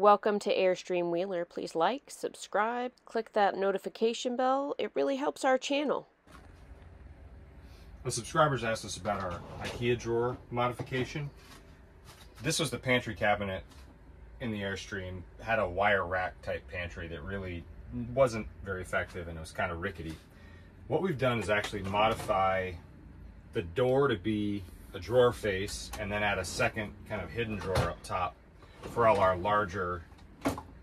Welcome to Airstream Wheeler. Please like, subscribe, click that notification bell. It really helps our channel. The subscribers asked us about our IKEA drawer modification. This was the pantry cabinet in the Airstream. Had a wire rack type pantry that really wasn't very effective and it was kind of rickety. What we've done is actually modify the door to be a drawer face and then add a second kind of hidden drawer up top for all our larger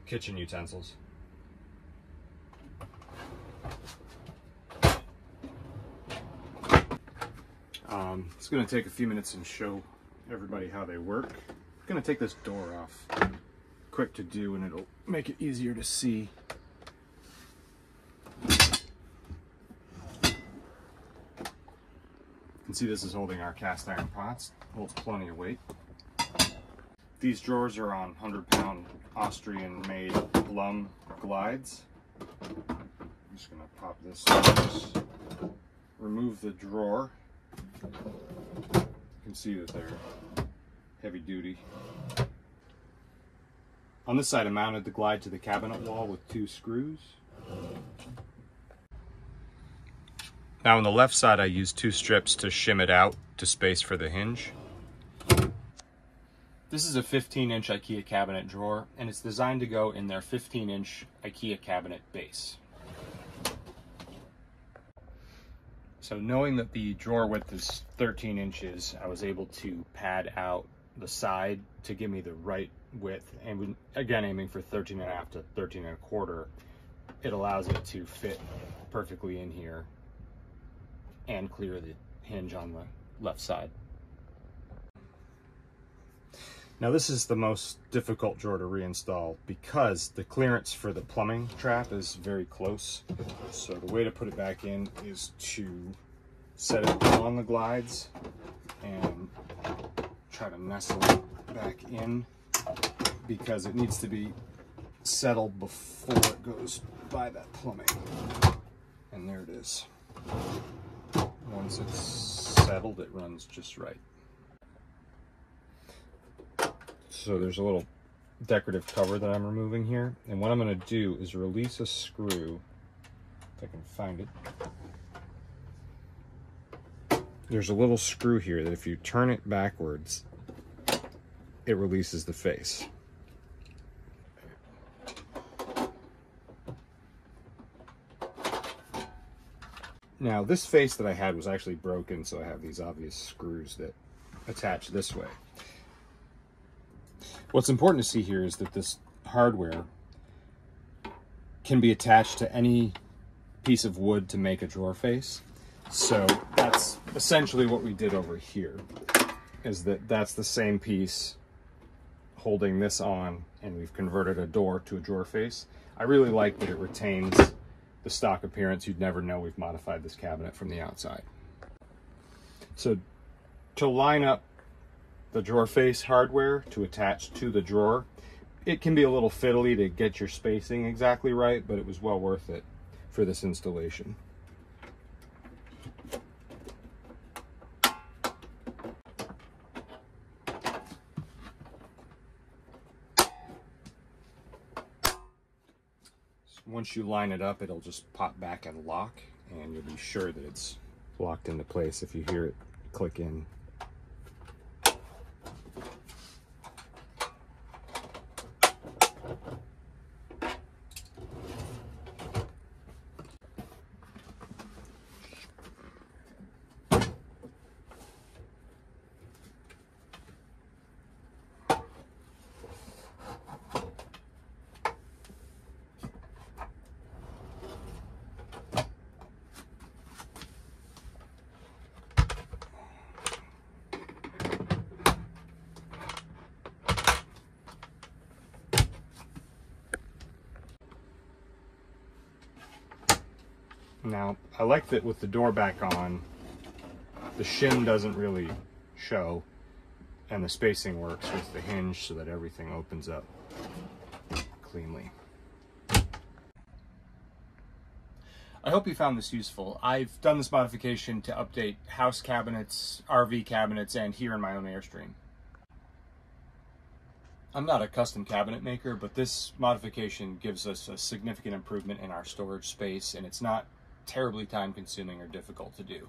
kitchen utensils. Um, it's going to take a few minutes and show everybody how they work. I'm going to take this door off. Quick to do and it'll make it easier to see. You can see this is holding our cast iron pots. Holds plenty of weight. These drawers are on 100 pound Austrian made Blum glides. I'm just going to pop this, just remove the drawer. You can see that they're heavy duty. On this side I mounted the glide to the cabinet wall with two screws. Now on the left side I used two strips to shim it out to space for the hinge. This is a 15 inch IKEA cabinet drawer and it's designed to go in their 15 inch IKEA cabinet base. So knowing that the drawer width is 13 inches, I was able to pad out the side to give me the right width. And again, aiming for 13 and a half to 13 and a quarter, it allows it to fit perfectly in here and clear the hinge on the left side. Now this is the most difficult drawer to reinstall because the clearance for the plumbing trap is very close. So the way to put it back in is to set it on the glides and try to nestle it back in because it needs to be settled before it goes by that plumbing. And there it is. Once it's settled, it runs just right. So there's a little decorative cover that I'm removing here. And what I'm going to do is release a screw, if I can find it. There's a little screw here that if you turn it backwards, it releases the face. Now this face that I had was actually broken, so I have these obvious screws that attach this way. What's important to see here is that this hardware can be attached to any piece of wood to make a drawer face. So that's essentially what we did over here, is that that's the same piece holding this on, and we've converted a door to a drawer face. I really like that it retains the stock appearance. You'd never know we've modified this cabinet from the outside. So to line up the drawer face hardware to attach to the drawer. It can be a little fiddly to get your spacing exactly right, but it was well worth it for this installation. once you line it up, it'll just pop back and lock, and you'll be sure that it's locked into place if you hear it click in Now, I like that with the door back on, the shim doesn't really show and the spacing works with the hinge so that everything opens up cleanly. I hope you found this useful. I've done this modification to update house cabinets, RV cabinets, and here in my own Airstream. I'm not a custom cabinet maker, but this modification gives us a significant improvement in our storage space, and it's not terribly time consuming or difficult to do.